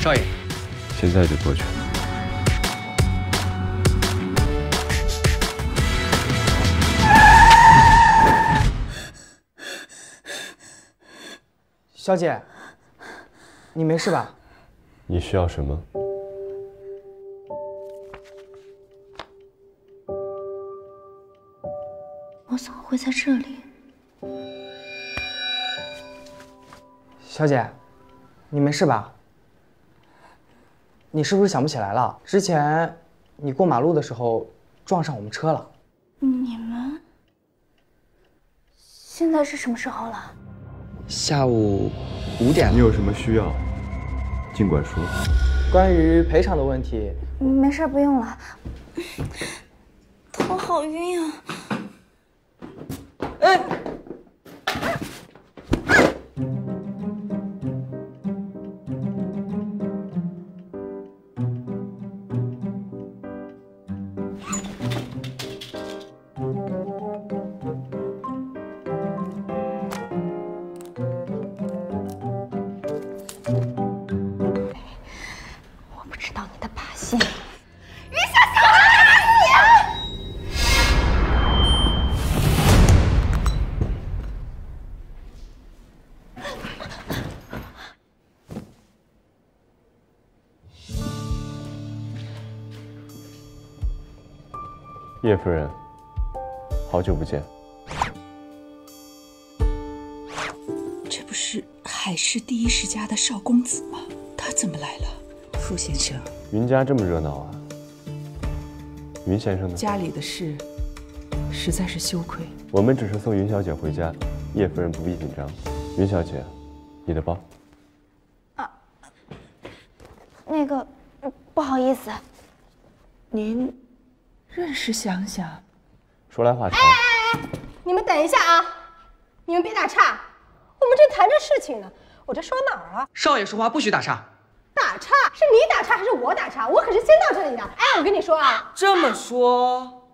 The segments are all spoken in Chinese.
少爷，现在就过去。小姐，你没事吧？你需要什么？我怎么会在这里？小姐，你没事吧？你是不是想不起来了？之前你过马路的时候撞上我们车了。你们现在是什么时候了？下午五点。你有什么需要，尽管说。关于赔偿的问题，没事，不用了。头好晕啊！你的把戏。叶夫人，好久不见。这不是海氏第一世家的少公子吗？他怎么来了？傅先生，云家这么热闹啊？云先生呢？家里的事实在是羞愧。我们只是送云小姐回家，叶夫人不必紧张。云小姐，你的包。啊那个，不好意思，您认识想想？说来话长。哎哎哎你们等一下啊！你们别打岔，我们正谈着事情呢。我这说哪儿啊？少爷说话不许打岔。打岔是你打岔还是我打岔？我可是先到这里的。哎，我跟你说啊，这么说，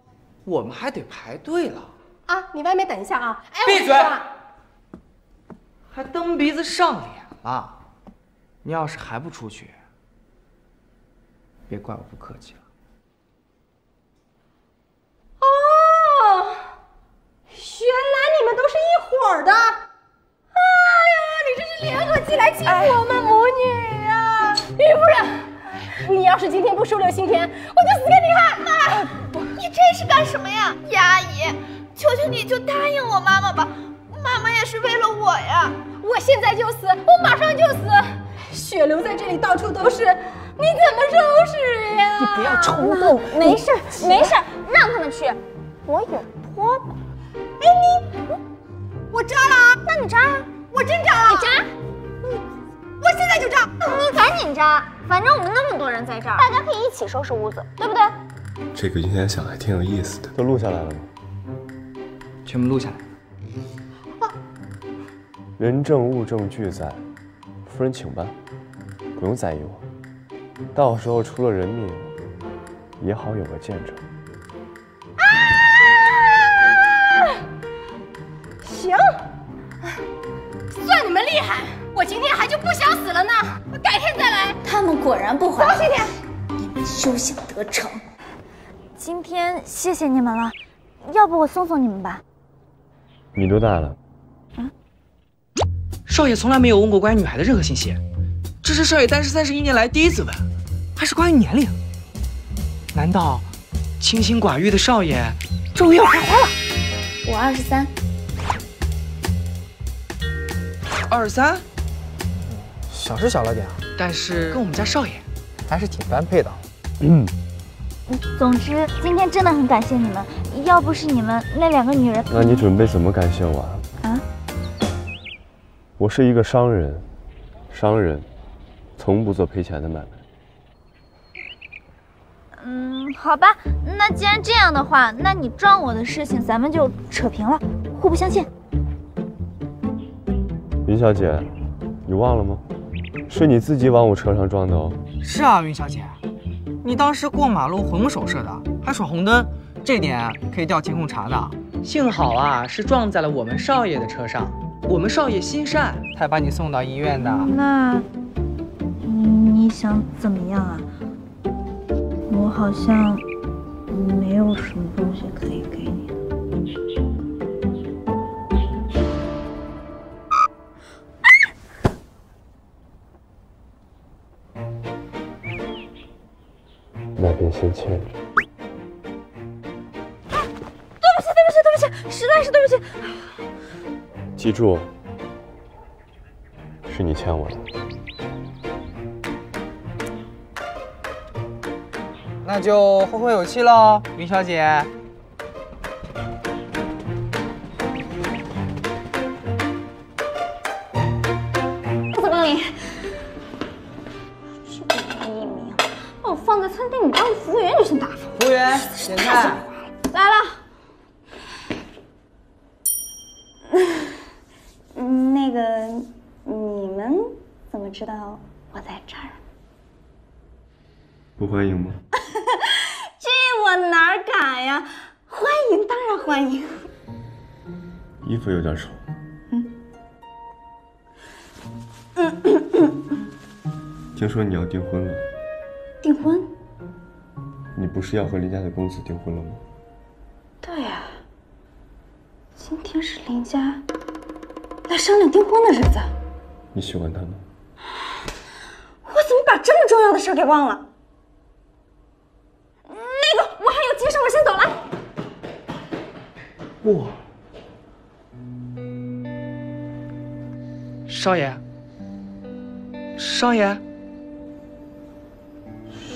我们还得排队了。啊，你外面等一下啊。哎，闭嘴还蹬鼻子上脸了。你要是还不出去，别怪我不客气了。哦，原来你们都是一伙儿的。哎呀，你这是联合起来欺负我们呀、于夫人，你要是今天不收留新田，我就死给你看！啊！你这是干什么呀，叶阿姨？求求你就答应我妈妈吧，妈妈也是为了我呀。我现在就死，我马上就死，血流在这里到处都是，你怎么收拾呀？你不要冲动，没事没事，让他们去，我有拖把。哎你，我扎了啊！那你扎啊，我真扎了！你扎！你赶紧扎，反正我们那么多人在这儿，大家可以一起收拾屋子，对不对？这个云天想还挺有意思的。都录下来了吗？全部录下来。人证物证俱在，夫人请吧，不用在意我。到时候出了人命，也好有个见证。啊行，算你们厉害，我今天还就不想死了呢，我改天再来。他们果然不怀走，刑田。你们休想得逞。今天谢谢你们了，要不我送送你们吧。你多大了？少爷从来没有问过关于女孩的任何信息，这是少爷单身三十一年来第一次问，还是关于年龄。难道清心寡欲的少爷终于要开花了？我二十三，二十三，小是小了点啊，但是跟我们家少爷还是挺般配的。嗯总之今天真的很感谢你们，要不是你们那两个女人，那你准备怎么感谢我啊？啊？我是一个商人，商人从不做赔钱的买卖。嗯，好吧，那既然这样的话，那你撞我的事情咱们就扯平了，互不相欠。云小姐，你忘了吗？是你自己往我车上撞的哦。是啊，云小姐，你当时过马路魂不守舍的，还闯红灯，这点可以调监控查的。幸好啊，是撞在了我们少爷的车上。我们少爷心善，才把你送到医院的。那，你你想怎么样啊？我好像没有什么东西可以给那边先欠着。对不起，对不起，对不起，实在是对不起。记住，是你欠我的。那就后会有期喽，云小姐。来了。那个，你们怎么知道我在这儿？不欢迎吗？这我哪敢呀！欢迎，当然欢迎。衣服有点丑。听说你要订婚了，订婚？你不是要和林家的公子订婚了吗？对呀、今天是林家来商量订婚的日子，你喜欢他吗？我怎么把这么重要的事儿给忘了？那个，我还有急事，我先走了。哇！少爷，少爷，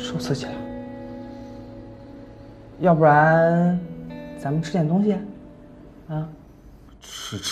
受刺激了。要不然咱们吃点东西？啊？吃吃。